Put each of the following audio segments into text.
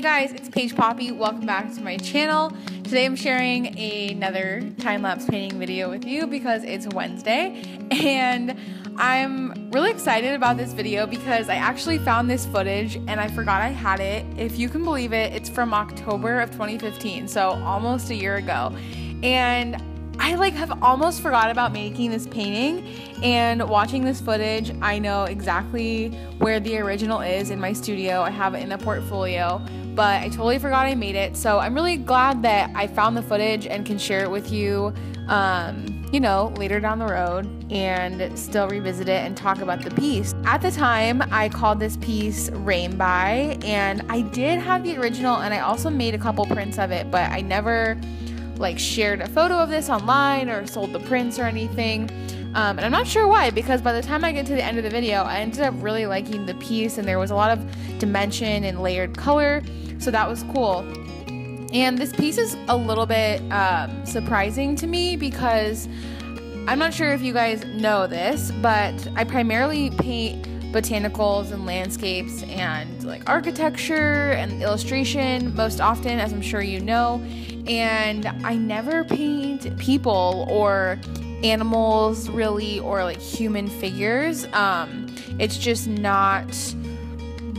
guys, it's Paige Poppe. Welcome back to my channel. Today I'm sharing another time-lapse painting video with you because it's Wednesday and I'm really excited about this video because I actually found this footage and I forgot I had it. If you can believe it, it's from October of 2015, so almost a year ago. And I like have almost forgot about making this painting and watching this footage I know exactly where the original is in my studio. I have it in the portfolio but I totally forgot I made it. So I'm really glad that I found the footage and can share it with you um, you know later down the road and still revisit it and talk about the piece. At the time I called this piece Rainbeye and I did have the original and I also made a couple prints of it but I never like shared a photo of this online or sold the prints or anything. Um, and I'm not sure why, because by the time I get to the end of the video, I ended up really liking the piece and there was a lot of dimension and layered color. So that was cool. And this piece is a little bit um, surprising to me because I'm not sure if you guys know this, but I primarily paint botanicals and landscapes and like architecture and illustration most often, as I'm sure you know and I never paint people or animals really or like human figures. Um, it's just not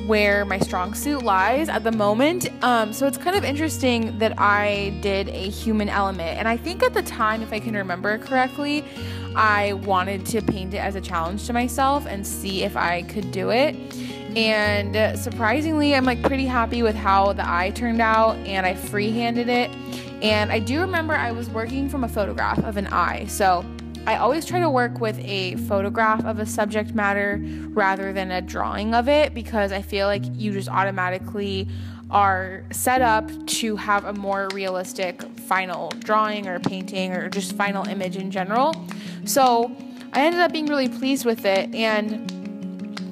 where my strong suit lies at the moment. Um, so it's kind of interesting that I did a human element. And I think at the time, if I can remember correctly, I wanted to paint it as a challenge to myself and see if I could do it. And surprisingly, I'm like pretty happy with how the eye turned out and I freehanded it. And I do remember I was working from a photograph of an eye. So I always try to work with a photograph of a subject matter rather than a drawing of it because I feel like you just automatically are set up to have a more realistic final drawing or painting or just final image in general. So I ended up being really pleased with it and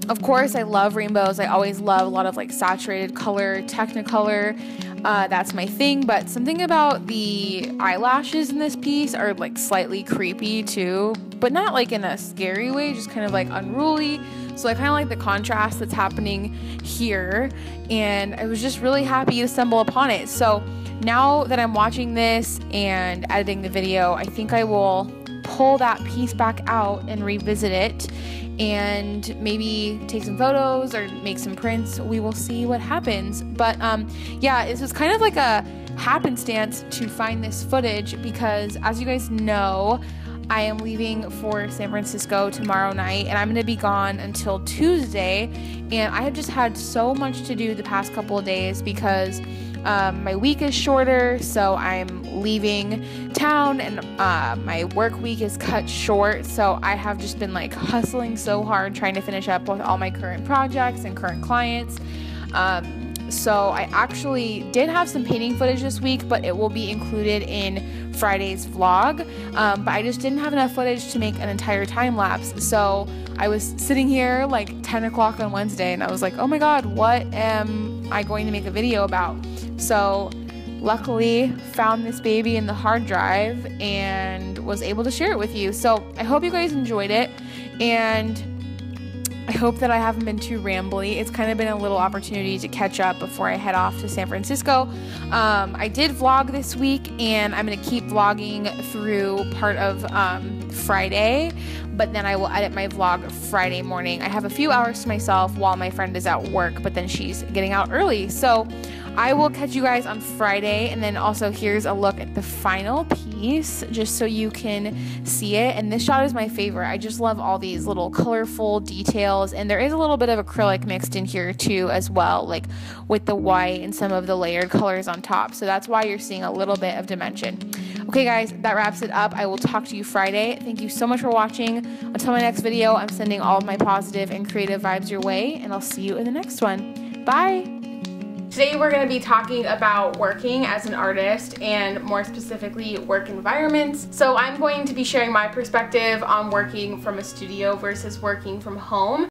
of course, I love rainbows. I always love a lot of like saturated color, technicolor. Uh, that's my thing. But something about the eyelashes in this piece are like slightly creepy too, but not like in a scary way, just kind of like unruly. So I kind of like the contrast that's happening here. And I was just really happy to stumble upon it. So now that I'm watching this and editing the video, I think I will pull that piece back out and revisit it and maybe take some photos or make some prints. We will see what happens. But um, yeah, this was kind of like a happenstance to find this footage because, as you guys know, I am leaving for San Francisco tomorrow night and I'm going to be gone until Tuesday. And I have just had so much to do the past couple of days because um, my week is shorter, so I'm leaving town, and uh, my work week is cut short. So I have just been like hustling so hard trying to finish up with all my current projects and current clients. Um, so I actually did have some painting footage this week, but it will be included in Friday's vlog. Um, but I just didn't have enough footage to make an entire time lapse. So I was sitting here like 10 o'clock on Wednesday and I was like, oh my God, what am I going to make a video about? So luckily found this baby in the hard drive and was able to share it with you. So I hope you guys enjoyed it and I hope that I haven't been too rambly. It's kind of been a little opportunity to catch up before I head off to San Francisco. Um, I did vlog this week and I'm going to keep vlogging through part of um, Friday, but then I will edit my vlog Friday morning. I have a few hours to myself while my friend is at work, but then she's getting out early. So I will catch you guys on Friday, and then also here's a look at the final piece just so you can see it. And this shot is my favorite. I just love all these little colorful details, and there is a little bit of acrylic mixed in here too, as well, like with the white and some of the layered colors on top. So that's why you're seeing a little bit of dimension. Okay, guys, that wraps it up. I will talk to you Friday. Thank you so much for watching. Until my next video, I'm sending all of my positive and creative vibes your way, and I'll see you in the next one. Bye! Today we're going to be talking about working as an artist and more specifically work environments. So I'm going to be sharing my perspective on working from a studio versus working from home.